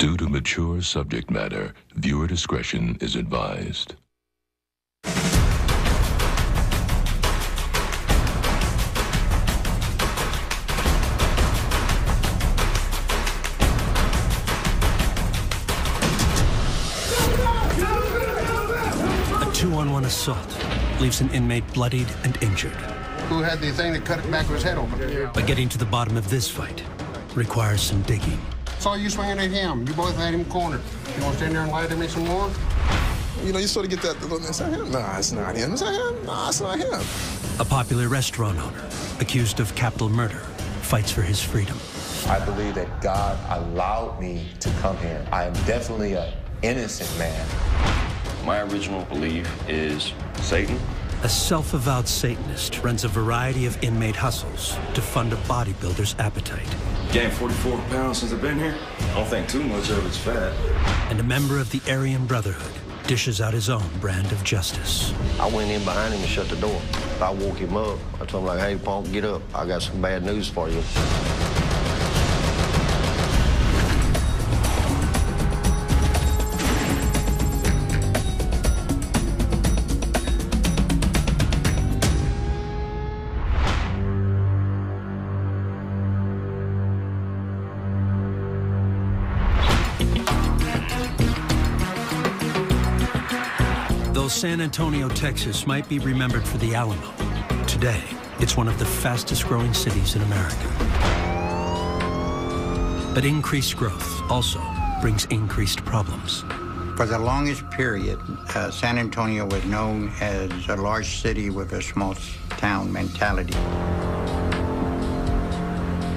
Due to mature subject matter, viewer discretion is advised. A two-on-one assault leaves an inmate bloodied and injured. Who had the thing that cut it back of his head open? But getting to the bottom of this fight requires some digging. Saw you swinging at him. You both had him cornered. You want to stand there and lie to me some more? You know, you sort of get that, is that him? Nah, it's not him. Is that him? Nah, it's not him. A popular restaurant owner, accused of capital murder, fights for his freedom. I believe that God allowed me to come here. I am definitely an innocent man. My original belief is Satan. A self-avowed Satanist runs a variety of inmate hustles to fund a bodybuilder's appetite. Gained 44 pounds since I've been here. I don't think too much of it's fat. And a member of the Aryan Brotherhood dishes out his own brand of justice. I went in behind him and shut the door. I woke him up. I told him, like, hey, punk, get up. I got some bad news for you. San Antonio, Texas might be remembered for the Alamo, today it's one of the fastest growing cities in America. But increased growth also brings increased problems. For the longest period, uh, San Antonio was known as a large city with a small town mentality.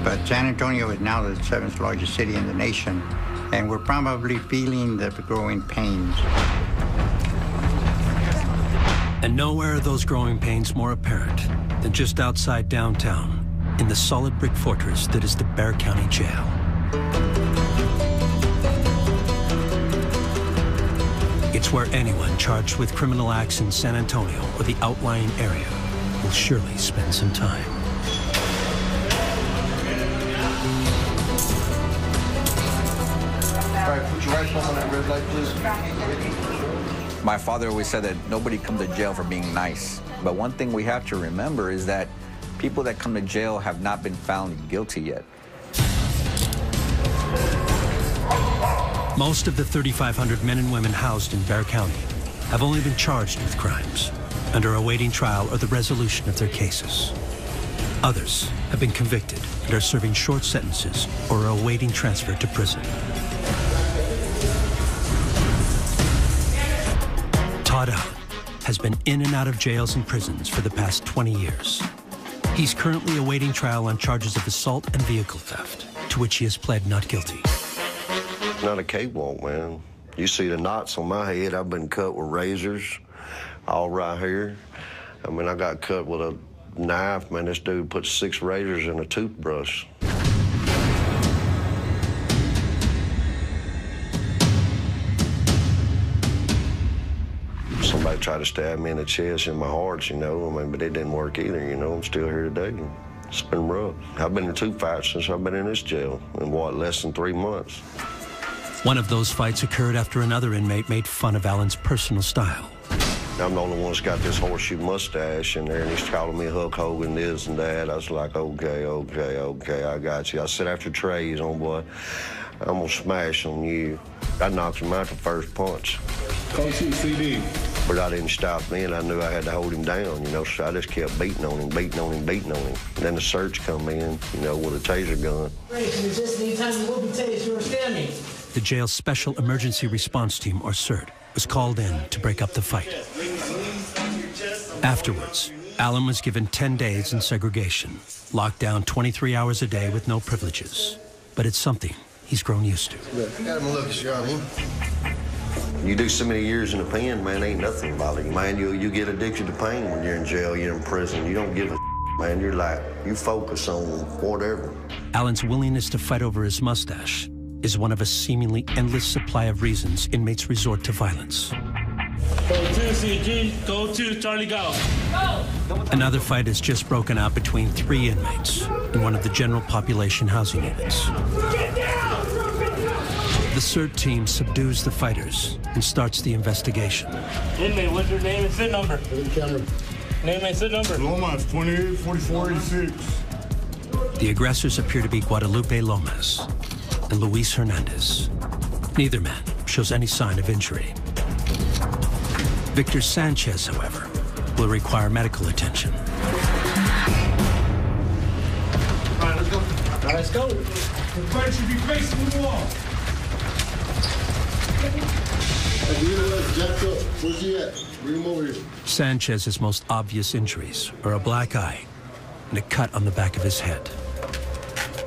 But San Antonio is now the seventh largest city in the nation, and we're probably feeling the growing pains. And nowhere are those growing pains more apparent than just outside downtown in the solid brick fortress that is the Bexar County Jail. It's where anyone charged with criminal acts in San Antonio or the outlying area will surely spend some time. All right, put your right thumb on that red light, please. My father always said that nobody comes to jail for being nice. But one thing we have to remember is that people that come to jail have not been found guilty yet. Most of the 3,500 men and women housed in Bexar County have only been charged with crimes and are awaiting trial or the resolution of their cases. Others have been convicted and are serving short sentences or are awaiting transfer to prison. Todd Allen has been in and out of jails and prisons for the past 20 years. He's currently awaiting trial on charges of assault and vehicle theft, to which he has pled not guilty. Not a cakewalk, man. You see the knots on my head. I've been cut with razors, all right here. I mean, I got cut with a knife, man. This dude put six razors in a toothbrush. Tried to stab me in the chest in my heart, you know. I mean, but it didn't work either, you know. I'm still here today. It's been rough. I've been in two fights since I've been in this jail in what, less than three months. One of those fights occurred after another inmate made fun of Allen's personal style. I'm the only one that's got this horseshoe mustache in there, and he's calling me Hulk Hogan, this and that. I was like, okay, okay, okay, I got you. I said, after Trey's on, boy, I'm gonna smash on you. I knocked him out the first punch. Coach CD. But I didn't stop me, and I knew I had to hold him down, you know, so I just kept beating on him, beating on him, beating on him. And then the search come in, you know, with a taser gun. The jail's Special Emergency Response Team, or CERT, was called in to break up the fight. Afterwards, Allen was given 10 days in segregation, locked down 23 hours a day with no privileges. But it's something he's grown used to. Got him a look, Johnny. You do so many years in the pen, man, ain't nothing bother you. Man, you, you get addicted to pain when you're in jail, you're in prison. You don't give a man. You're like, you focus on whatever. Allen's willingness to fight over his mustache is one of a seemingly endless supply of reasons inmates resort to violence. Go to CG, go to Charlie Go. Another fight has just broken out between three inmates in one of the general population housing units. The CERT team subdues the fighters and starts the investigation. Inmate, what's your name and SID number? Name and SID number. Lomas, 28, 44, 86. The aggressors appear to be Guadalupe Lomas and Luis Hernandez. Neither man shows any sign of injury. Victor Sanchez, however, will require medical attention. All right, let's go. All right, let's go. The Everybody should be facing the wall. Sanchez's most obvious injuries are a black eye and a cut on the back of his head.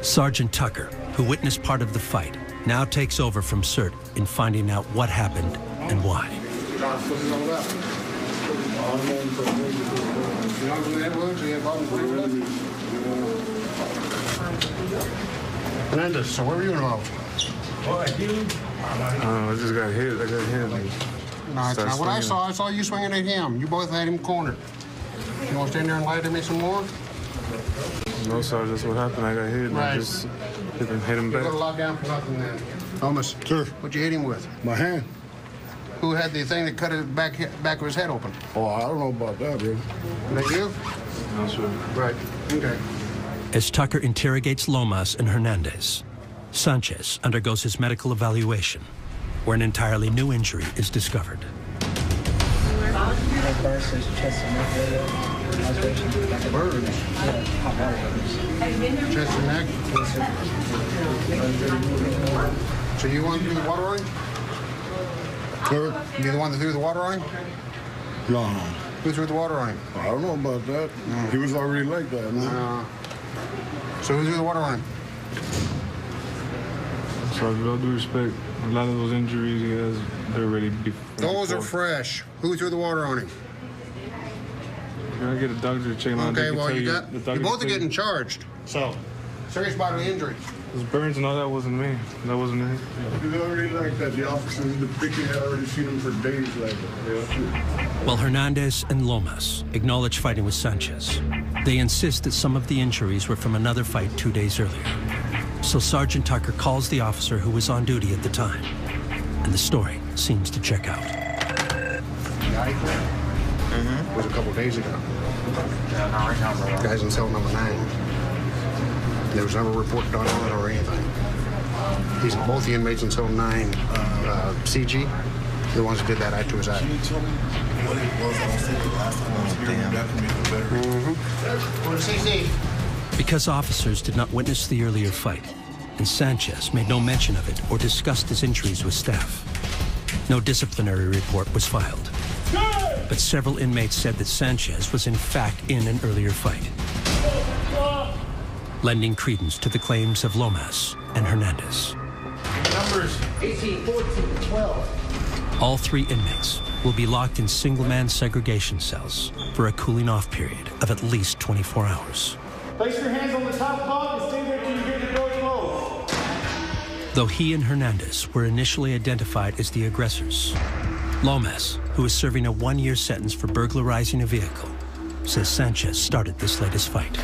Sergeant Tucker, who witnessed part of the fight, now takes over from CERT in finding out what happened and why. Hernandez, so where were you involved? Uh, I just got hit. I got hit. No, that's not what I saw. I saw you swinging at him. You both had him cornered. You want to stand there and lie to me some more? No, sir. That's what happened. I got hit. And I just hit him, hit him You're back. gonna lock down for nothing then. Thomas. Sir. What'd you hit him with? My hand. Who had the thing that cut his back back of his head open? Oh, I don't know about that, bro. That you? No, sir. Right. Okay. As Tucker interrogates Lomas and Hernandez, Sanchez undergoes his medical evaluation, where an entirely new injury is discovered. Chest and neck. So you want to do the water line? Sir? You the one that threw the water line? No. Who threw the water line? I don't know about that. He was already like that, man. Uh, so who threw the water line? So with all due respect, a lot of those injuries he has, they're already be- Those are fresh. Who threw the water on him? You gotta get a doctor to check him out. Okay, well, tell you got, the you both are tell getting charged. So, serious bodily injury. Those burns and all that wasn't me. That wasn't it. He was already like that. The officers, the picture had already seen him for days like that. While Hernandez and Lomas acknowledge fighting with Sanchez, they insist that some of the injuries were from another fight two days earlier. So Sergeant Tucker calls the officer who was on duty at the time, and the story seems to check out. The eye mm-hmm. was a couple days ago. Guys in cell number nine. There was never reported on it or anything. These are both the inmates in cell nine, uh, CG, the ones that did that eye to his eye. What it was, I said the last time I was here, we definitely feel better. Mm-hmm. Or CC. Because officers did not witness the earlier fight, and Sanchez made no mention of it or discussed his injuries with staff, no disciplinary report was filed. But several inmates said that Sanchez was in fact in an earlier fight, lending credence to the claims of Lomas and Hernandez. Numbers 18, 14, 12. All three inmates will be locked in single-man segregation cells for a cooling off period of at least 24 hours. Place your hands on the top bunk and stay there till you hear the door close. Though he and Hernandez were initially identified as the aggressors, Lomas, who is serving a one-year sentence for burglarizing a vehicle, says Sanchez started this latest fight.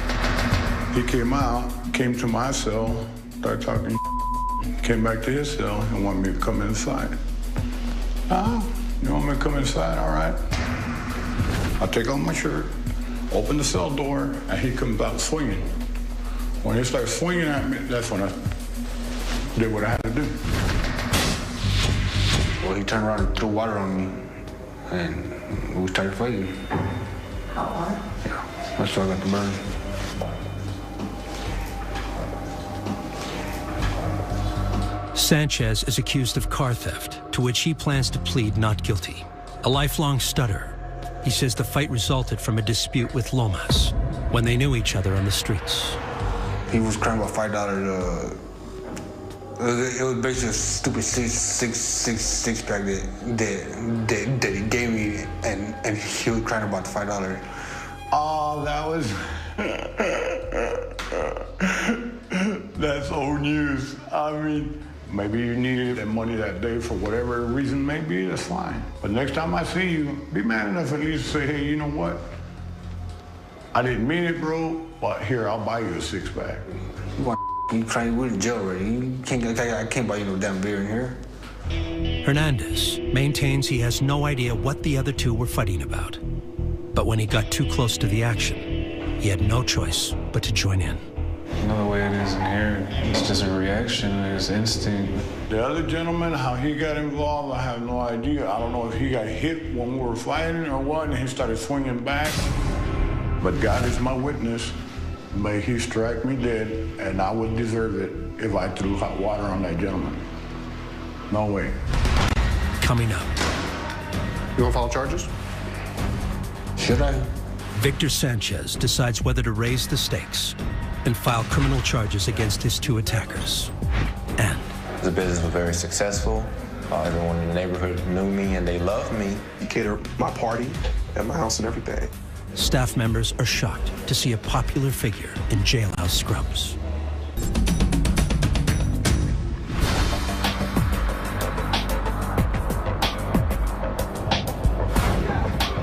He came out, came to my cell, started talking, came back to his cell and wanted me to come inside. Ah, you want me to come inside? All right. I'll take off my shirt, open the cell door, and he comes out swinging. When he started swinging at me, that's when I did what I had to do. Well, he turned around and threw water on me, and we started fighting. How Yeah, that's why I got the burn. Sanchez is accused of car theft, to which he plans to plead not guilty. A lifelong stutterer, he says the fight resulted from a dispute with Lomas when they knew each other on the streets. He was crying about five dollars. Uh, it was- basically a stupid six six six six pack that that that, that he gave me, and and he was crying about five dollars. Oh, that was. That's old news. I mean, maybe you needed that money that day for whatever reason may be, that's fine. But next time I see you, be man enough at least to say, hey, you know what? I didn't mean it, bro, but here, I'll buy you a six pack. You want You trying we're in jail already. You can't I, I can't buy you no damn beer in here. Hernandez maintains he has no idea what the other two were fighting about. But when he got too close to the action, he had no choice but to join in. You know the way it is in here. It's just a reaction. It's instinct. The other gentleman, how he got involved, I have no idea. I don't know if he got hit when we were fighting or what, and he started swinging back. But God is my witness. May he strike me dead, and I would deserve it if I threw hot water on that gentleman. No way. Coming up. You want to file charges? Should I? Victor Sanchez decides whether to raise the stakes and file criminal charges against his two attackers. And The business was very successful. Uh, everyone in the neighborhood knew me and they loved me. You cater my party at my house and everything. staff members are shocked to see a popular figure in jailhouse scrubs.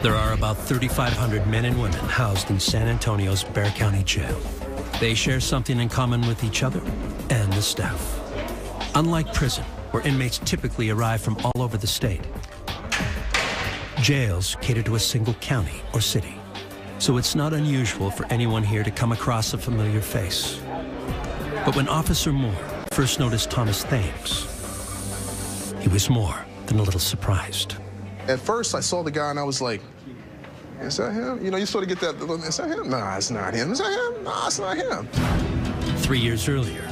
There are about 3,500 men and women housed in San Antonio's Bexar County Jail. They share something in common with each other and the staff. Unlike prison, where inmates typically arrive from all over the state, jails cater to a single county or city. So it's not unusual for anyone here to come across a familiar face. But when Officer Moore first noticed Thomas Thames, he was more than a little surprised. At first, I saw the guy and I was like, is that him? You know, you sort of get that, look, is that him? Nah, it's not him. Is that him? Nah, it's not him. Three years earlier,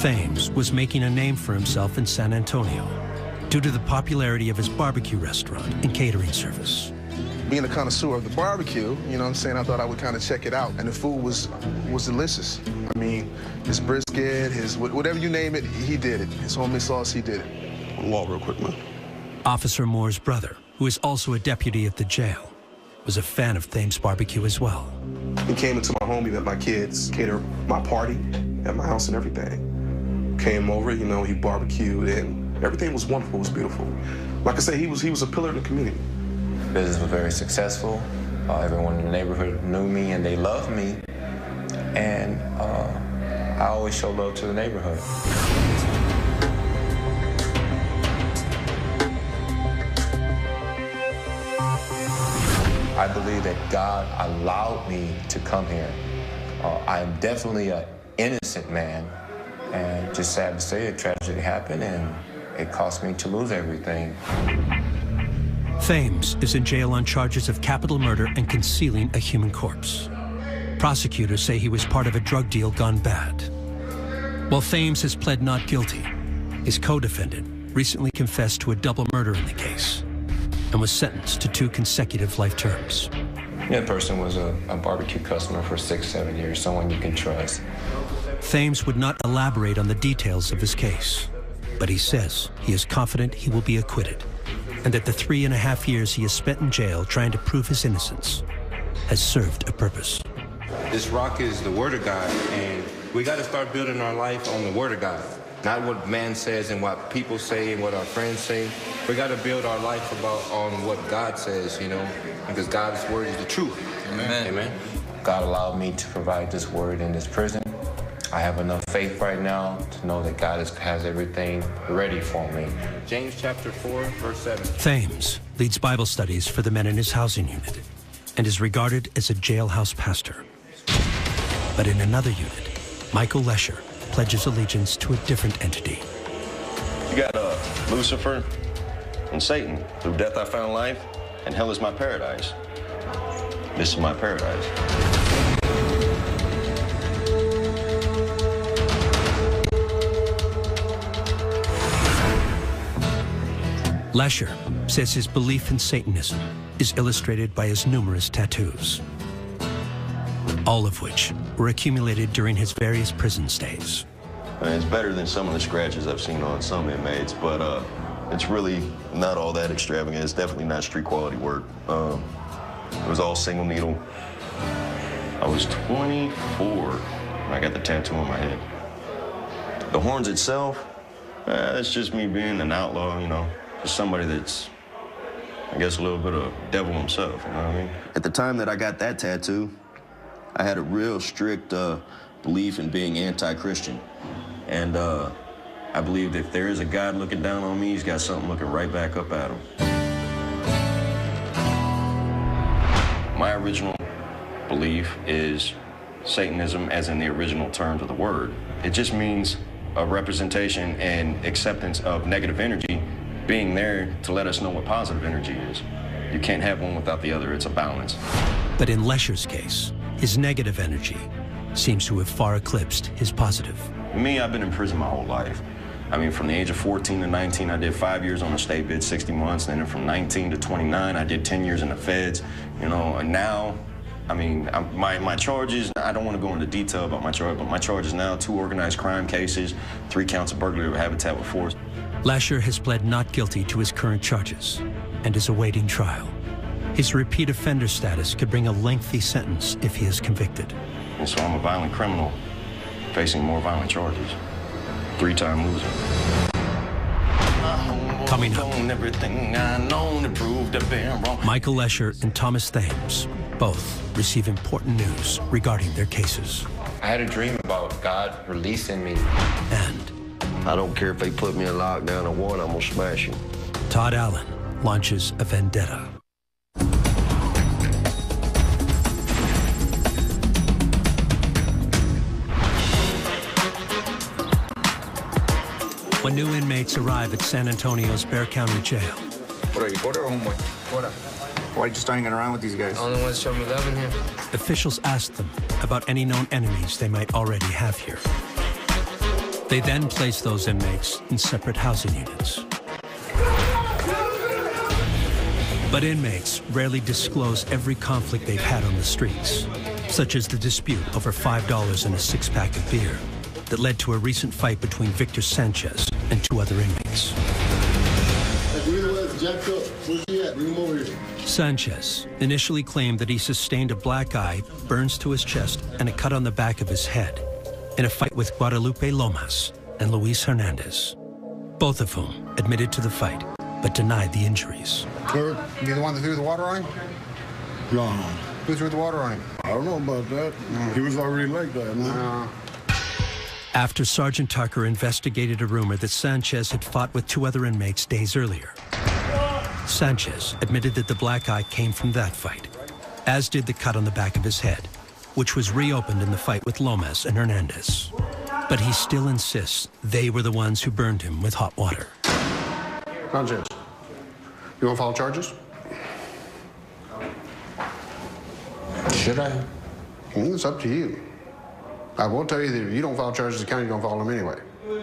Thames was making a name for himself in San Antonio due to the popularity of his barbecue restaurant and catering service. Being a connoisseur of the barbecue, you know what I'm saying, I thought I would kind of check it out. And the food was was delicious. I mean, his brisket, his whatever you name it, he did it. His homemade sauce, he did it. Wall real quick, man. Officer Moore's brother, who is also a deputy at the jail, was a fan of Thames barbecue as well. He came into my home, he met my kids, catered my party at my house and everything. Came over, you know, he barbecued and everything was wonderful, it was beautiful. Like I said, he was he was a pillar in the community. Business was very successful. Uh, everyone in the neighborhood knew me and they loved me. And uh, I always show love to the neighborhood. I believe that God allowed me to come here. Uh, I am definitely an innocent man. And just sad to say, a tragedy happened and it cost me to lose everything. Thames is in jail on charges of capital murder and concealing a human corpse. Prosecutors say he was part of a drug deal gone bad. While Thames has pled not guilty, his co-defendant recently confessed to a double murder in the case and was sentenced to two consecutive life terms. That person was a, a barbecue customer for six, seven years, someone you can trust. Thames would not elaborate on the details of his case, but he says he is confident he will be acquitted and that the three and a half years he has spent in jail trying to prove his innocence has served a purpose. This rock is the Word of God, and we got to start building our life on the Word of God. Not what man says and what people say and what our friends say. We got to build our life about on what God says, you know, because God's Word is the truth. Amen. Amen. God allowed me to provide this word in this prison. I have enough faith right now to know that God is, has everything ready for me. James chapter 4, verse 7. Thames leads Bible studies for the men in his housing unit and is regarded as a jailhouse pastor. But in another unit, Michael Lesher pledges allegiance to a different entity. You got uh, Lucifer and Satan. Through death I found life, and hell is my paradise. This is my paradise. Lesher says his belief in Satanism is illustrated by his numerous tattoos, all of which were accumulated during his various prison stays. I mean, it's better than some of the scratches I've seen on some inmates, but uh, it's really not all that extravagant. It's definitely not street quality work. Um, it was all single needle. I was 24 when I got the tattoo on my head. The horns itself, eh, that's just me being an outlaw, you know, just somebody that's, I guess, a little bit of devil himself, you know what I mean? At the time that I got that tattoo, I had a real strict uh, belief in being anti-Christian. And uh, I believe that if there is a God looking down on me, he's got something looking right back up at him. My original belief is Satanism as in the original terms of the word. It just means a representation and acceptance of negative energy being there to let us know what positive energy is. You can't have one without the other. It's a balance. But in Lesher's case, his negative energy seems to have far eclipsed his positive. Me, I've been in prison my whole life. I mean, from the age of 14 to 19, I did five years on the state bid, 60 months. And then from 19 to 29, I did 10 years in the feds. You know, and now, I mean, I'm, my, my charges, I don't want to go into detail about my charge, but my charges now, two organized crime cases, three counts of burglary of habitat with force. Lesher has pled not guilty to his current charges and is awaiting trial. His repeat offender status could bring a lengthy sentence if he is convicted. And so I'm a violent criminal facing more violent charges. Three-time loser. Coming up. Everything I know to prove to be wrong. Michael Lesher and Thomas Thames both receive important news regarding their cases. I had a dream about God releasing me. And I don't care if they put me in lockdown or what, I'm gonna smash him. Todd Allen launches a vendetta. When new inmates arrive at San Antonio's Bexar County Jail, What are you, quarter or homeboy? Quarter. Why are you just hanging around with these guys? Only one's from 11 here. officials ask them about any known enemies they might already have here. They then place those inmates in separate housing units. But inmates rarely disclose every conflict they've had on the streets, such as the dispute over $5 and a six-pack of beer that led to a recent fight between Victor Sanchez and two other inmates. Jacked up. Where's he at? Bring him over here. Sanchez initially claimed that he sustained a black eye, burns to his chest, and a cut on the back of his head in a fight with Guadalupe Lomas and Luis Hernandez, both of whom admitted to the fight but denied the injuries. Clerk, you the one that threw the water on him? No. Who threw the water on him? I don't know about that. He was already like that, man. After Sergeant Tucker investigated a rumor that Sanchez had fought with two other inmates days earlier, Sanchez admitted that the black eye came from that fight, as did the cut on the back of his head, which was reopened in the fight with Lomas and Hernandez. But he still insists they were the ones who burned him with hot water. Sanchez, you want to file charges? Should I? Mm, It's up to you. I will tell you that if you don't file charges, the county's gonna file them anyway,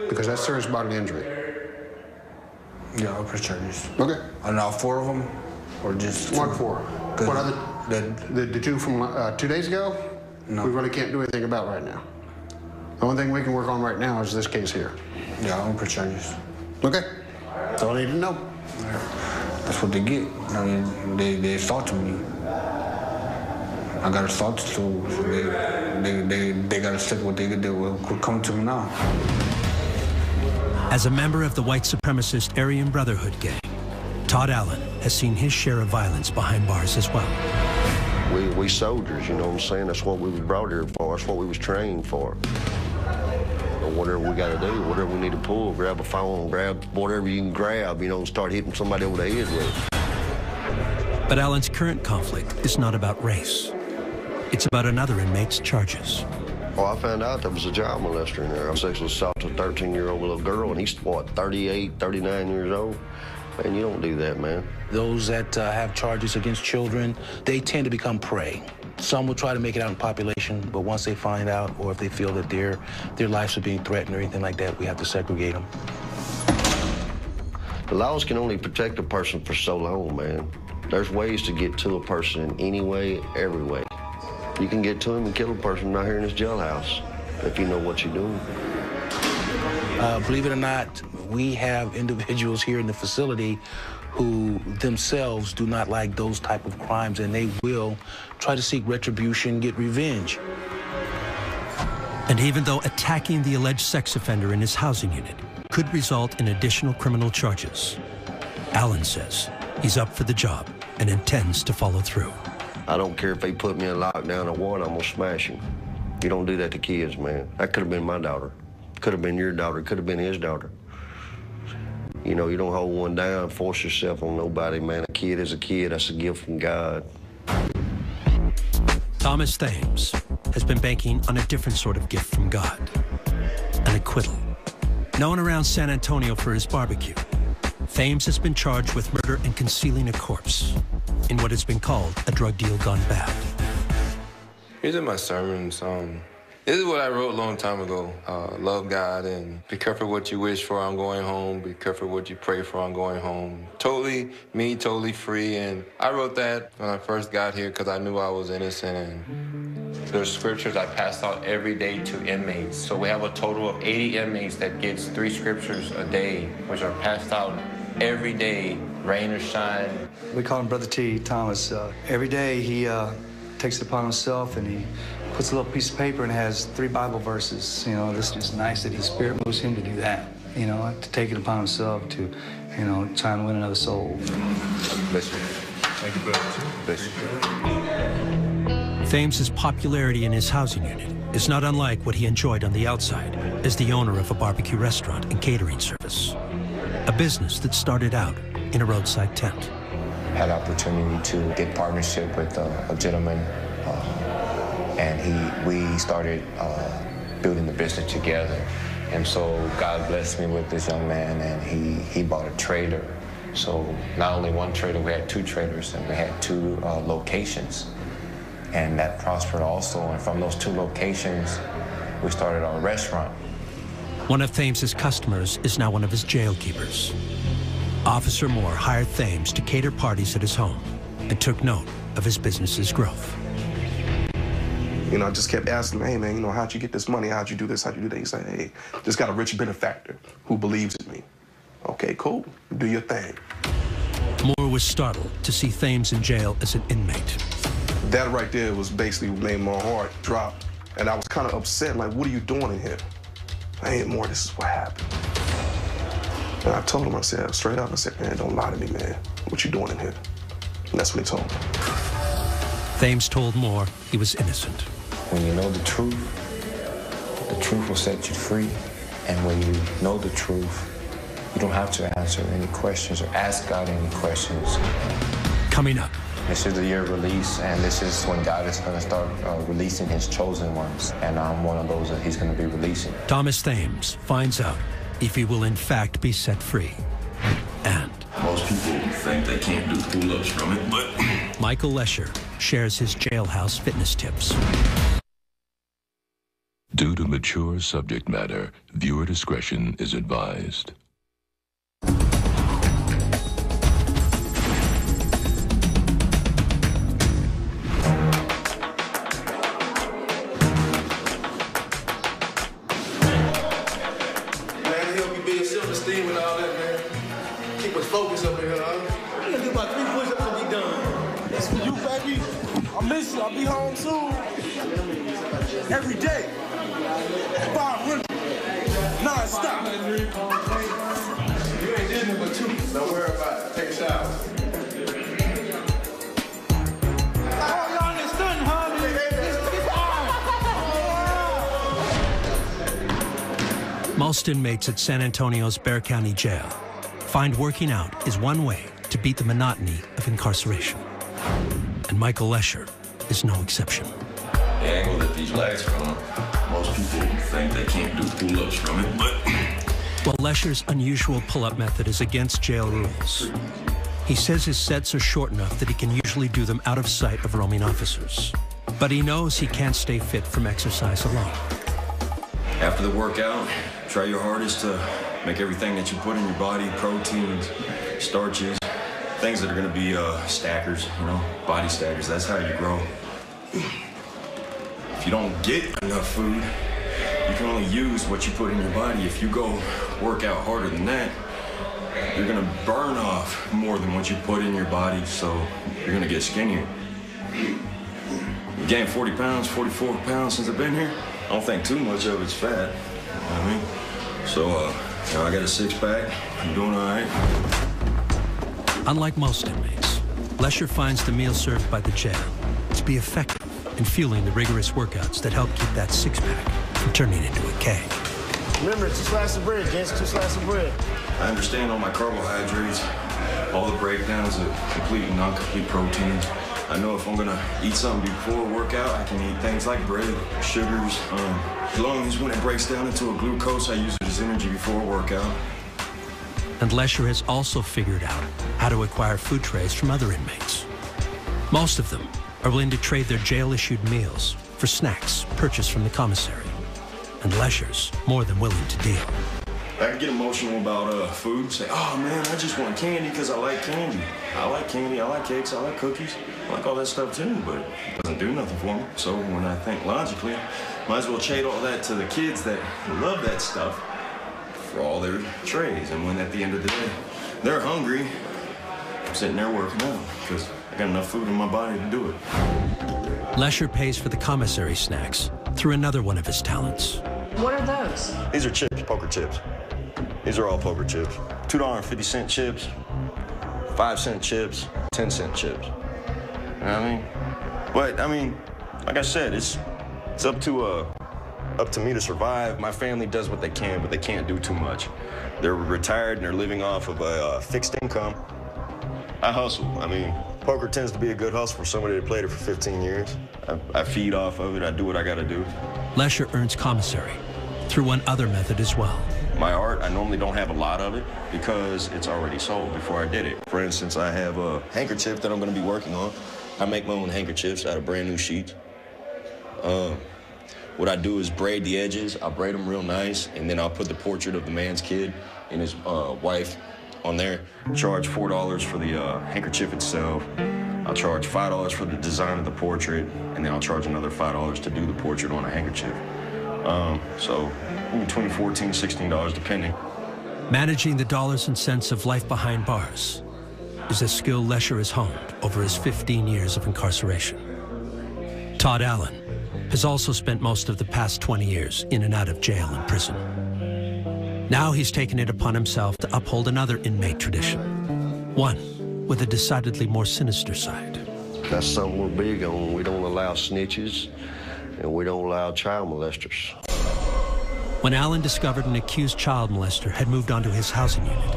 because that's serious bodily injury. Yeah, I'll press charges. Okay. And all four of them? Or just two? for? 'Cause What other, The, the, the two from uh, two days ago? No. We really can't do anything about right now. The only thing we can work on right now is this case here. yeah, I'll press charges. Okay. That's all I need to know. That's what they get. I mean, they, they assaulted me. I got assaulted, so they, they, they, they got to stick what they could do. Come to me now. As a member of the white supremacist Aryan Brotherhood gang, Todd Allen has seen his share of violence behind bars as well. We, we soldiers, you know what I'm saying? That's what we was brought here for. That's what we was trained for. Whatever we got to do, whatever we need to pull, grab a phone, grab whatever you can grab, you know, and start hitting somebody over the head with. But Allen's current conflict is not about race. It's about another inmate's charges. Well, I found out there was a child molester in there. I sexual assault a 13-year-old little girl, and he's, what, 38, 39 years old? Man, you don't do that, man. Those that uh, have charges against children, they tend to become prey. Some will try to make it out in population, but once they find out or if they feel that their, their lives are being threatened or anything like that, we have to segregate them. The laws can only protect a person for so long, man. There's ways to get to a person in any way, every way. You can get to him and kill a person right here in this jailhouse if you know what you're doing. Uh, believe it or not, we have individuals here in the facility who themselves do not like those type of crimes and they will try to seek retribution, get revenge. And even though attacking the alleged sex offender in his housing unit could result in additional criminal charges, Allen says he's up for the job and intends to follow through. I don't care if they put me in lockdown or what, I'm gonna smash him. You don't do that to kids, man. That could have been my daughter. Could have been your daughter. Could have been his daughter. You know, you don't hold one down, force yourself on nobody, man. A kid is a kid. That's a gift from God. Thomas Thames has been banking on a different sort of gift from God an acquittal. Known around San Antonio for his barbecue, Thames has been charged with murder and concealing a corpse in what has been called a drug deal gone bad. These are my sermons. Um, this is what I wrote a long time ago. Uh, love God and be careful what you wish for. I'm going home. Be careful what you pray for. I'm going home. Totally me, totally free. And I wrote that when I first got here because I knew I was innocent. And there's scriptures I pass out every day to inmates. So we have a total of 80 inmates that gets three scriptures a day, which are passed out every day, rain or shine. We call him Brother T, Thomas. Uh, every day he uh, takes it upon himself and he puts a little piece of paper and has three Bible verses. You know, this is nice that his spirit moves him to do that. You know, to take it upon himself to, you know, try and win another soul. Bless you. Thank you, brother. Bless you. Thames's popularity in his housing unit is not unlike what he enjoyed on the outside as the owner of a barbecue restaurant and catering service. A business that started out in a roadside tent. Had opportunity to get partnership with a, a gentleman uh, and he we started uh, building the business together. And so God blessed me with this young man, and he he bought a trader. So not only one trader, we had two traders, and we had two uh, locations, and that prospered also. And from those two locations, we started our restaurant. One of Thames's customers is now one of his jail keepers. Officer Moore hired Thames to cater parties at his home and took note of his business's growth. You know, I just kept asking hey, man, you know, how'd you get this money? How'd you do this? How'd you do that? He said, hey, just got a rich benefactor who believes in me. Okay, cool. Do your thing. Moore was startled to see Thames in jail as an inmate. That right there was basically made my heart drop. And I was kind of upset, like, what are you doing in here? Hey, Moore, this is what happened. And I told him, I said, straight up, I said, man, don't lie to me, man. What you doing in here? And that's what he told me. Thames told Moore he was innocent. When you know the truth, the truth will set you free. And when you know the truth, you don't have to answer any questions or ask God any questions. Coming up. This is the year of release, and this is when God is going to start uh, releasing his chosen ones. And I'm one of those that he's going to be releasing. Thomas Thames finds out if he will in fact be set free. And most people think they can't do pull-ups from it, but Michael Lesher shares his jailhouse fitness tips. Due to mature subject matter, viewer discretion is advised. Don't worry about it. Take a shower. Most inmates at San Antonio's Bexar County Jail find working out is one way to beat the monotony of incarceration. And Michael Lesher is no exception. Yeah, I ain't these legs from Most people think they can't do pull-ups from it, but... Well, Lesher's unusual pull-up method is against jail rules. He says his sets are short enough that he can usually do them out of sight of roaming officers. But he knows he can't stay fit from exercise alone. After the workout, try your hardest to make everything that you put in your body, proteins, starches, things that are gonna be uh, stackers, you know, body stackers. That's how you grow. If you don't get enough food, you can only use what you put in your body. If you go work out harder than that, you're gonna burn off more than what you put in your body, so you're gonna get skinnier. gained 40 pounds, 44 pounds since I've been here. I don't think too much of it's fat. You know I mean? So, uh, you know, I got a six pack. I'm doing all right. Unlike most inmates, Lesher finds the meal served by the jail to be effective in fueling the rigorous workouts that help keep that six pack turning into a keg. Remember, two slices of bread, gents, two slices of bread. I understand all my carbohydrates, all the breakdowns of complete and non-complete proteins. I know if I'm gonna eat something before a workout, I can eat things like bread, sugars, um, as long as when it breaks down into a glucose, I use it as energy before a workout. And Lesher has also figured out how to acquire food trays from other inmates. Most of them are willing to trade their jail-issued meals for snacks purchased from the commissary. And Lesher's more than willing to deal. I get emotional about uh, food. Say, oh man, I just want candy because I like candy. I like candy, I like cakes, I like cookies. I like all that stuff too, but it doesn't do nothing for me. So when I think logically, might as well trade all that to the kids that love that stuff for all their trays. And when at the end of the day, they're hungry, I'm sitting there working out because I got enough food in my body to do it. Lesher pays for the commissary snacks through another one of his talents. What are those? These are chips, poker chips. These are all poker chips. $2.50 chips, 5 cent chips, 10 cent chips. You know what I mean? But I mean, like I said, it's it's up to uh up to me to survive. My family does what they can, but they can't do too much. They're retired and they're living off of a uh, fixed income. I hustle. I mean, poker tends to be a good hustle for somebody that played it for 15 years. I, I feed off of it. I do what I got to do. Lesher earns commissary through one other method as well. My art, I normally don't have a lot of it because it's already sold before I did it. For instance, I have a handkerchief that I'm going to be working on. I make my own handkerchiefs out of brand new sheets. Um, what I do is braid the edges. I'll braid them real nice, and then I'll put the portrait of the man's kid and his uh, wife on there. Charge four dollars for the uh, handkerchief itself. I'll charge five dollars for the design of the portrait, and then I'll charge another five dollars to do the portrait on a handkerchief. Um, so between 14 16 dollars depending. Managing the dollars and cents of life behind bars is a skill Lesher has honed over his 15 years of incarceration. Todd Allen has also spent most of the past 20 years in and out of jail and prison. Now he's taken it upon himself to uphold another inmate tradition, one with a decidedly more sinister side. That's something we're big on. We don't allow snitches, and we don't allow child molesters. When Allen discovered an accused child molester had moved onto his housing unit,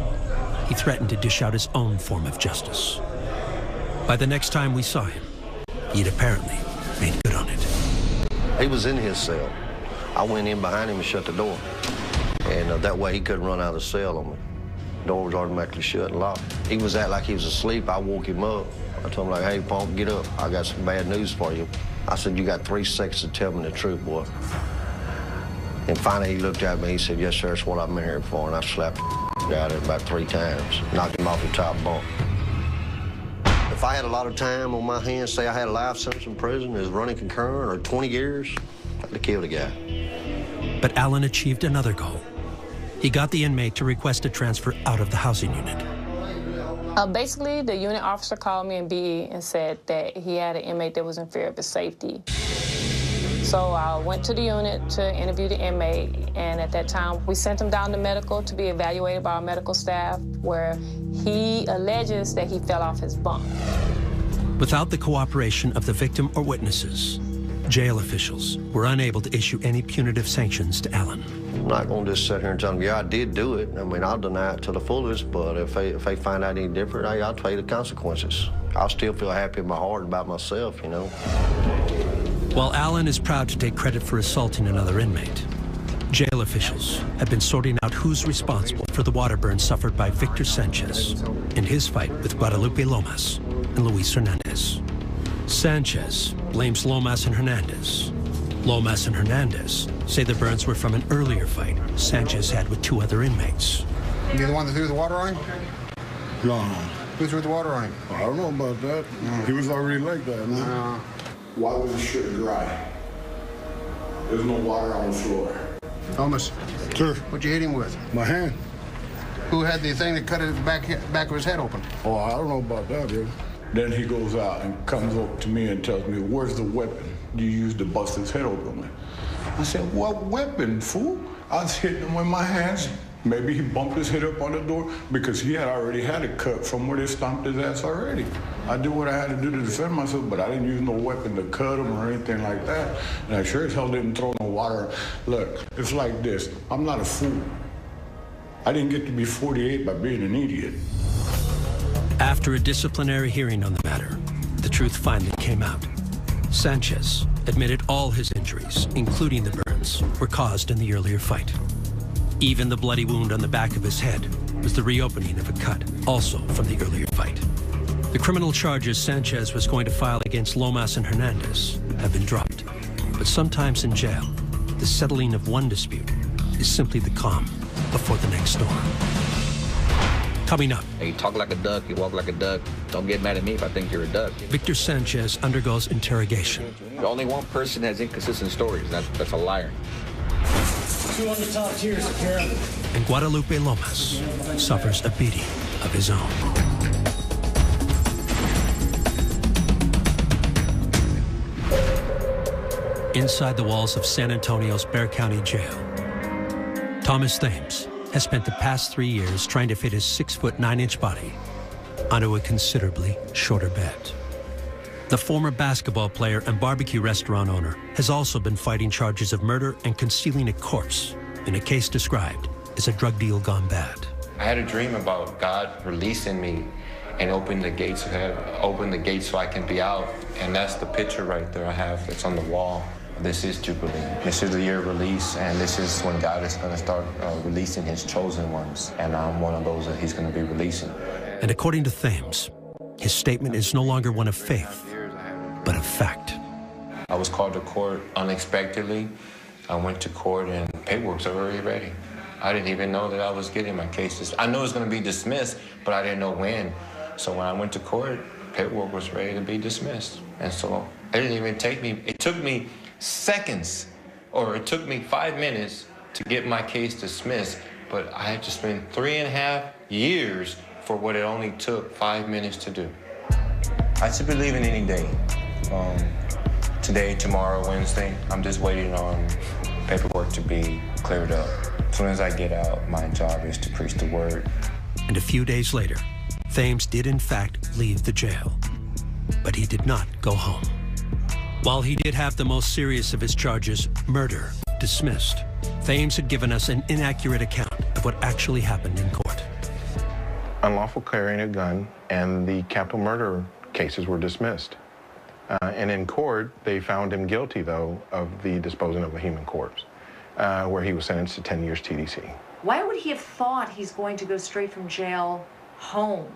he threatened to dish out his own form of justice. By the next time we saw him, he'd apparently made good on it. He was in his cell. I went in behind him and shut the door. And uh, that way he couldn't run out of the cell on me. Door was automatically shut and locked. He was at like he was asleep. I woke him up. I told him like, hey, punk, get up. I got some bad news for you. I said, you got three seconds to tell me the truth, boy. And finally he looked at me. He said, yes, sir, that's what I'm in here for. And I slapped out of him about three times, knocked him off the top bunk. If I had a lot of time on my hands, say I had a life sentence in prison as running concurrent or 20 years, I'd have killed a guy. But Allen achieved another goal. He got the inmate to request a transfer out of the housing unit. Uh, basically, the unit officer called me and BE and said that he had an inmate that was in fear of his safety. So I went to the unit to interview the inmate, and at that time, we sent him down to medical to be evaluated by our medical staff, where he alleges that he fell off his bunk. Without the cooperation of the victim or witnesses, jail officials were unable to issue any punitive sanctions to Allen. I'm not going to just sit here and tell them, yeah, I did do it. I mean, I'll deny it to the fullest, but if they, if they find out any different, I'll you the consequences. I'll still feel happy in my heart about myself, you know. While Allen is proud to take credit for assaulting another inmate, jail officials have been sorting out who's responsible for the water burn suffered by Victor Sanchez in his fight with Guadalupe Lomas and Luis Hernandez. Sanchez blames Lomas and Hernandez. Lomas and Hernandez say the burns were from an earlier fight Sanchez had with two other inmates. You the one that threw the water on him? No. Who threw the water on him? I don't know about that. He was already like that, man. Why was the shirt dry? There's no water on the floor. Thomas. Sir. What'd you hit him with? My hand. Who had the thing that cut his back, back of his head open? Oh, I don't know about that, dude. Then he goes out and comes up to me and tells me, where's the weapon you used to bust his head open with? I said, what weapon, fool? I was hitting him with my hands Maybe he bumped his head up on the door because he had already had a cut from where they stomped his ass already. I did what I had to do to defend myself, but I didn't use no weapon to cut him or anything like that. And I sure as hell didn't throw no water. Look, it's like this. I'm not a fool. I didn't get to be 48 by being an idiot. After a disciplinary hearing on the matter, the truth finally came out. Sanchez admitted all his injuries, including the burns, were caused in the earlier fight. Even the bloody wound on the back of his head was the reopening of a cut, also from the earlier fight. The criminal charges Sanchez was going to file against Lomas and Hernandez have been dropped. But sometimes in jail, the settling of one dispute is simply the calm before the next storm. Coming up. You talk like a duck, you walk like a duck. Don't get mad at me if I think you're a duck. Victor Sanchez undergoes interrogation. Only one person has inconsistent stories. That, that's a liar. Two on the top tiers, apparently. And Guadalupe Lomas suffers a beating of his own. Inside the walls of San Antonio's Bexar County Jail, Thomas Thames has spent the past three years trying to fit his six foot nine inch body onto a considerably shorter bed. The former basketball player and barbecue restaurant owner has also been fighting charges of murder and concealing a corpse in a case described as a drug deal gone bad. I had a dream about God releasing me and opening the gates of heaven, open the gates so I can be out. And that's the picture right there I have that's on the wall. This is Jubilee. This is the year of release, and this is when God is going to start uh, releasing his chosen ones. And I'm one of those that he's going to be releasing. And according to Thames, his statement is no longer one of faith, but of fact. I was called to court unexpectedly. I went to court, and paperwork's already ready. I didn't even know that I was getting my cases. I knew it was going to be dismissed, but I didn't know when. So when I went to court, paperwork was ready to be dismissed. And so it didn't even take me, it took me seconds, or it took me five minutes to get my case dismissed, but I had to spend three and a half years for what it only took five minutes to do. I should be leaving any day. Um, today, tomorrow, Wednesday. I'm just waiting on paperwork to be cleared up. As soon as I get out, my job is to preach the word. And a few days later, Thames did in fact leave the jail. But he did not go home. While he did have the most serious of his charges, murder, dismissed, Thames had given us an inaccurate account of what actually happened in court. Unlawful carrying a gun and the capital murder cases were dismissed. Uh, and in court, they found him guilty, though, of the disposing of a human corpse, uh, where he was sentenced to 10 years TDC. Why would he have thought he's going to go straight from jail home?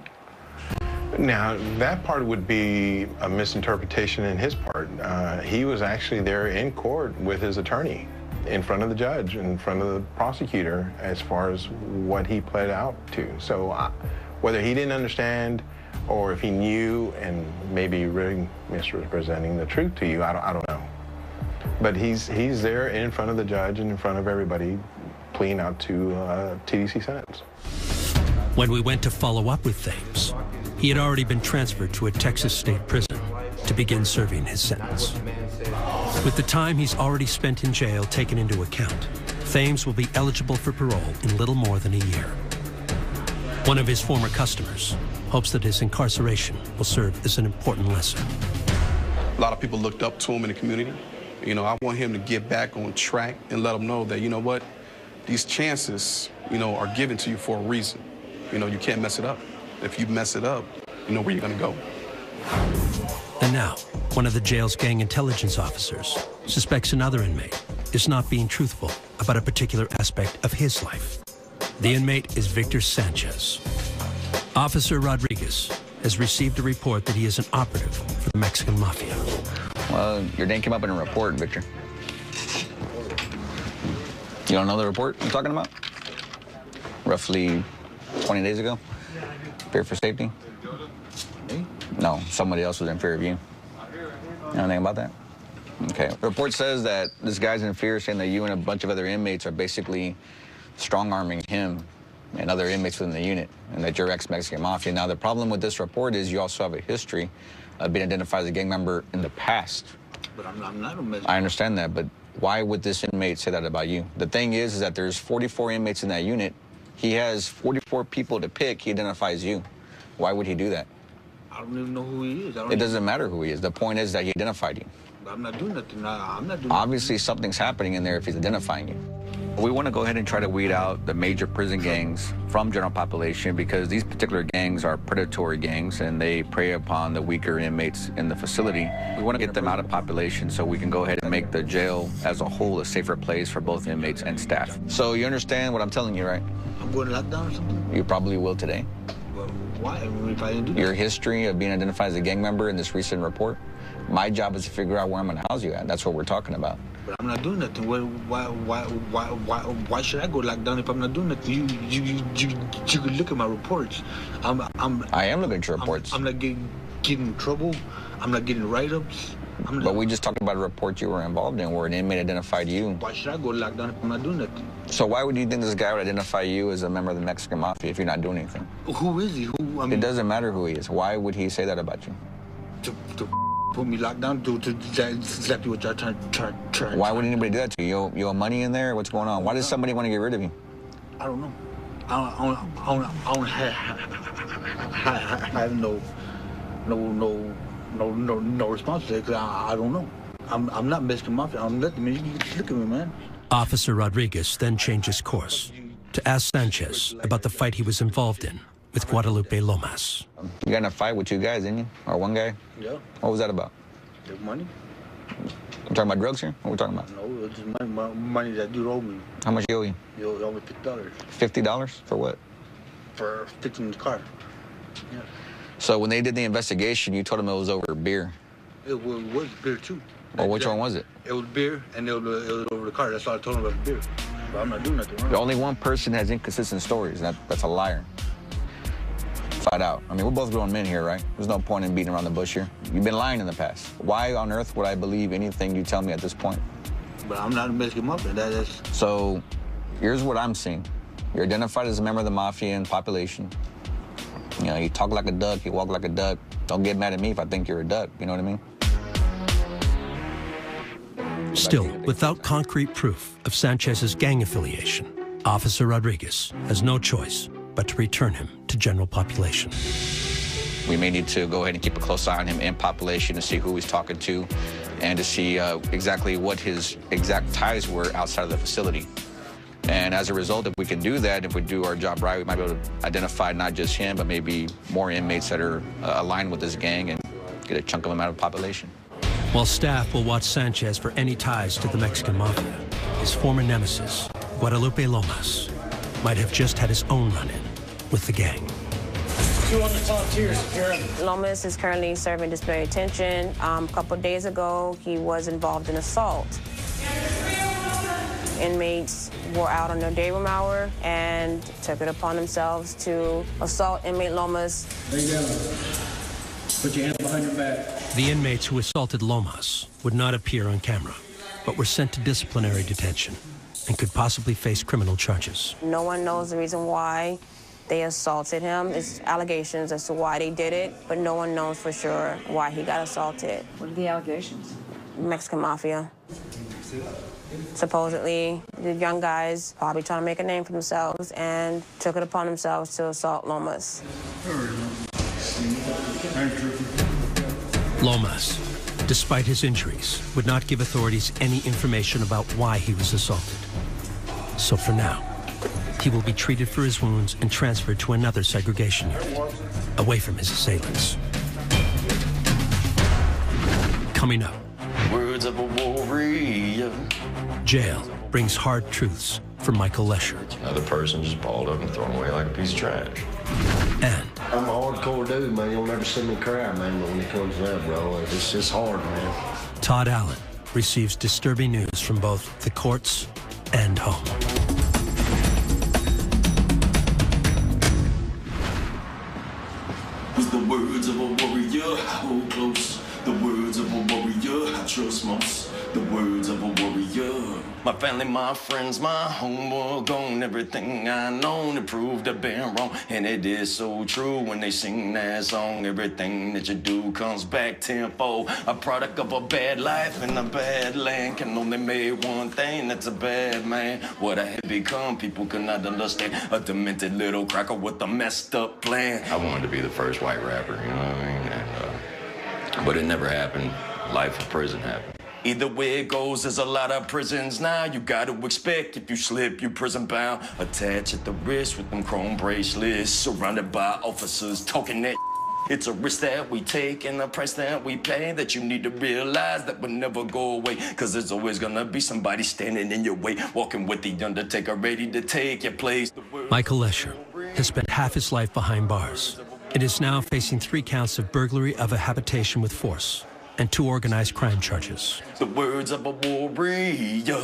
Now, that part would be a misinterpretation in his part. Uh, he was actually there in court with his attorney, in front of the judge, in front of the prosecutor, as far as what he pled out to. So, uh, whether he didn't understand or if he knew and maybe really misrepresenting the truth to you, I don't, I don't know. But he's, he's there in front of the judge and in front of everybody, pleading out to uh, TDC sentence. When we went to follow up with Thames, he had already been transferred to a Texas state prison to begin serving his sentence. With the time he's already spent in jail taken into account, Thames will be eligible for parole in little more than a year. One of his former customers hopes that his incarceration will serve as an important lesson. A lot of people looked up to him in the community. You know, I want him to get back on track and let them know that, you know what, these chances, you know, are given to you for a reason. You know, you can't mess it up. If you mess it up, you know where you're gonna go. And now, one of the jail's gang intelligence officers suspects another inmate is not being truthful about a particular aspect of his life. The inmate is Victor Sanchez. Officer Rodriguez has received a report that he is an operative for the Mexican mafia. Well, your name came up in a report, Victor. You don't know the report I'm talking about? Roughly 20 days ago? Fear for safety? No, somebody else was in fear of you. You know anything about that? Okay. The report says that this guy's in fear, saying that you and a bunch of other inmates are basically strong-arming him and other inmates within the unit, and that you're ex-Mexican Mafia. Now, the problem with this report is you also have a history of being identified as a gang member in the past. But I'm, I'm not a Mexican. I understand that, but why would this inmate say that about you? The thing is, is that there's 44 inmates in that unit, He has 44 people to pick. He identifies you. Why would he do that? I don't even know who he is. I don't It doesn't matter who he is. The point is that he identified you. I'm not doing nothing. I, I'm not doing Obviously, something's happening in there if he's identifying you. We want to go ahead and try to weed out the major prison gangs from general population because these particular gangs are predatory gangs and they prey upon the weaker inmates in the facility. We want to get them out of population so we can go ahead and make the jail as a whole a safer place for both inmates and staff. So you understand what I'm telling you, right? I'm going to lockdown or something. You probably will today. Well, why? I mean, if I didn't do that. Your history of being identified as a gang member in this recent report. My job is to figure out where I'm going to house you at. That's what we're talking about. But I'm not doing nothing. Why, why, why, why, why, why should I go lockdown if I'm not doing nothing? You, you, you, you, you can look at my reports. I'm, I'm. I am looking at your reports. I'm, I'm not getting, getting in trouble. I'm not getting write-ups. I'm not, But we just talked about a report you were involved in where an inmate identified you. why should I go lockdown if I'm not doing nothing? So why would you think this guy would identify you as a member of the Mexican mafia if you're not doing anything? Who is he? Who? I mean, It doesn't matter who he is. Why would he say that about you? to, to put me locked down. To, to, exactly what y'all trying, trying, trying. Why would anybody do that to you? You owe, you owe money in there? What's going on? Why does somebody want to get rid of you? I don't know. I don't, I don't, I don't, I don't have, I have no, no, no, no, no, no response to that 'cause I, I don't know. I'm, I'm not Mexican mafia. I'm nothing. Man, you can look at me, man. Officer Rodriguez then changes course to ask Sanchez about the fight he was involved in with Guadalupe Lomas. You got in a fight with two guys, didn't you? Or one guy? Yeah. What was that about? The money? You talking about drugs here? What are we talking about? No, it's just money, money, money that dude owed me. How much you owe you? You owe me fifty dollars Fifty dollars for what? for fixing the car. Yeah. So when they did the investigation, you told them it was over beer. It was, was beer too. Well, which one was it? It was beer, and it was, it was over the car. That's all I told him about the beer. But I'm not doing nothing wrong. The only one person has inconsistent stories. That that's a liar. Flat out. I mean, we're both grown men here, right? There's no point in beating around the bush here. You've been lying in the past. Why on earth would I believe anything you tell me at this point? But I'm not a Mexican mafia. That is. So, here's what I'm seeing. You're identified as a member of the mafia and population. You know, you talk like a duck, you walk like a duck. Don't get mad at me if I think you're a duck. You know what I mean? Still, without concrete proof of Sanchez's gang affiliation, Officer Rodriguez has no choice but to return him to general population. We may need to go ahead and keep a close eye on him in population to see who he's talking to and to see uh, exactly what his exact ties were outside of the facility. And as a result, if we can do that, if we do our job right, we might be able to identify not just him, but maybe more inmates that are uh, aligned with this gang and get a chunk of them out of the population. While staff will watch Sanchez for any ties to the Mexican mafia, his former nemesis, Guadalupe Lomas, might have just had his own run-in with the gang. Two on the top tier, security. Lomas is currently serving disciplinary detention. Um, a couple days ago, he was involved in assault. Inmates were out on their day room hour and took it upon themselves to assault inmate Lomas. Lay down. Put your hand behind your back. The inmates who assaulted Lomas would not appear on camera, but were sent to disciplinary detention and could possibly face criminal charges. No one knows the reason why they assaulted him. It's allegations as to why they did it, but no one knows for sure why he got assaulted. What are the allegations? Mexican mafia. Supposedly, the young guys probably trying to make a name for themselves and took it upon themselves to assault Lomas. Lomas, despite his injuries, would not give authorities any information about why he was assaulted. So for now, he will be treated for his wounds and transferred to another segregation unit, away from his assailants. Coming up, Words of a warrior. jail brings hard truths for Michael Lesher. Another person just balled up and thrown away like a piece of trash. And I'm a hardcore dude, man. You'll never see me cry, man. But when it comes to that, bro, it's just hard, man. Todd Allen receives disturbing news from both the courts and home. Was the words of a warrior hold close. The words of a warrior I trust most. My family, my friends, my homework gone. Everything I know to prove to be wrong. And it is so true when they sing that song. Everything that you do comes back tenfold. A product of a bad life in a bad land. Can only make one thing that's a bad man. What I had become, people could not understand. A demented little cracker with a messed up plan. I wanted to be the first white rapper, you know what I mean? And, uh, but it never happened. Life of prison happened. Either way it goes, there's a lot of prisons now. You gotta expect if you slip, you prison bound. Attached at the wrist with them chrome bracelets. Surrounded by officers talking that. It's a risk that we take and a price that we pay that you need to realize that will never go away. Cause there's always gonna be somebody standing in your way, walking with the undertaker ready to take your place. Michael Lesher has spent half his life behind bars and is now facing three counts of burglary of a habitation with force and two organized crime charges. The words of a warrior,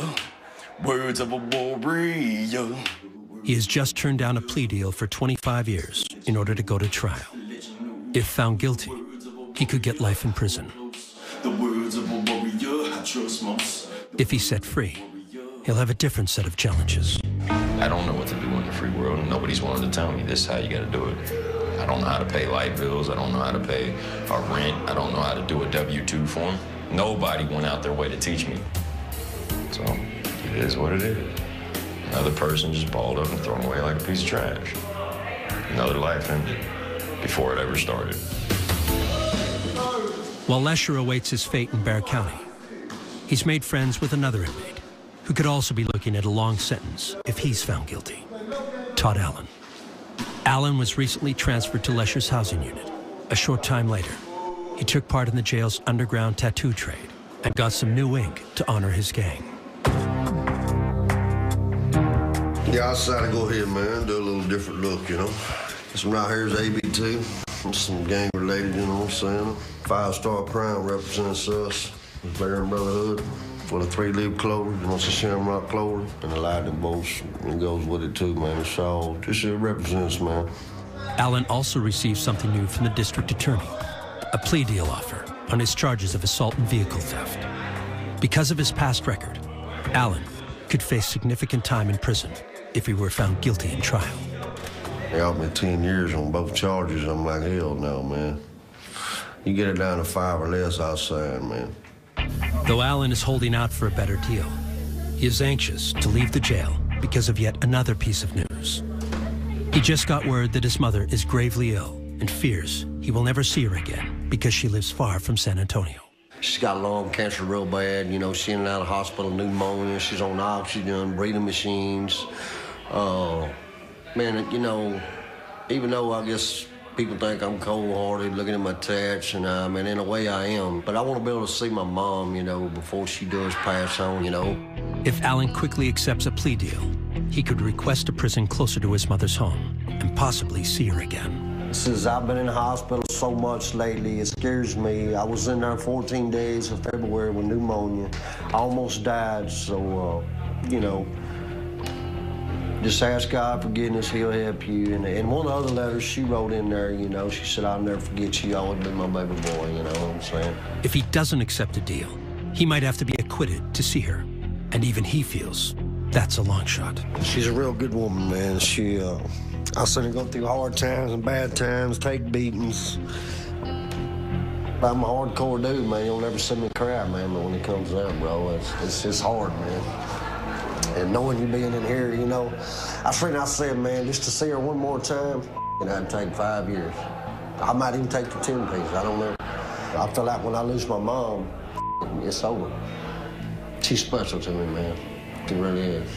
words of a warrior. He has just turned down a plea deal for 25 years in order to go to trial. If found guilty, he could get life in prison. The words of a warrior, I trust most. If he's set free, he'll have a different set of challenges. I don't know what to do in the free world, and nobody's willing to tell me this is how you gotta do it. I don't know how to pay light bills. I don't know how to pay a rent. I don't know how to do a W-2 form. Nobody went out their way to teach me. So it is what it is. Another person just balled up and thrown away like a piece of trash. Another life ended before it ever started. While Lesher awaits his fate in Bexar County, he's made friends with another inmate who could also be looking at a long sentence if he's found guilty. Todd Allen. Allen was recently transferred to Lesher's housing unit. A short time later, he took part in the jail's underground tattoo trade and got some new ink to honor his gang. Yeah, I decided to go ahead, man, do a little different look, you know. This one right here is ABT. Some gang related, you know what I'm saying? Five star crime represents us, Aryan Brotherhood. For the three leaf clover, it's a shamrock clover, and the lightning bolts, it goes with it too, man. It's all, just it represents, man. Allen also received something new from the district attorney a plea deal offer on his charges of assault and vehicle theft. Because of his past record, Allen could face significant time in prison if he were found guilty in trial. They offered me 10 years on both charges. I'm like, hell no, man. You get it down to five or less, I'll sign, man. Though Allen is holding out for a better deal, he is anxious to leave the jail because of yet another piece of news. He just got word that his mother is gravely ill and fears he will never see her again because she lives far from San Antonio. She's got lung cancer real bad. You know, she's in and out of hospital, pneumonia. She's on oxygen, breathing machines. Uh, man, you know, even though I guess people think I'm cold-hearted, looking at my tats, and I mean, in a way I am. But I want to be able to see my mom, you know, before she does pass on, you know. If Allen quickly accepts a plea deal, he could request a prison closer to his mother's home and possibly see her again. Since I've been in the hospital so much lately, it scares me. I was in there 14 days of February with pneumonia. I almost died, so, uh, you know, just ask God forgiveness, He'll help you. And, and one of the other letters she wrote in there, you know, she said, I'll never forget you. You always been my baby boy, you know what I'm saying? If he doesn't accept a deal, he might have to be acquitted to see her. And even he feels that's a long shot. She's a real good woman, man. She, uh, I've seen her go through hard times and bad times, take beatings. I'm a hardcore dude, man. You'll never see me cry, man, but when it comes down, bro, it's, it's just hard, man. And knowing you being in here, you know, I think I said, man, just to see her one more time, and I'd take five years. I might even take the 10 piece, I don't know. I feel like when I lose my mom, it's over. She's special to me, man. She really is.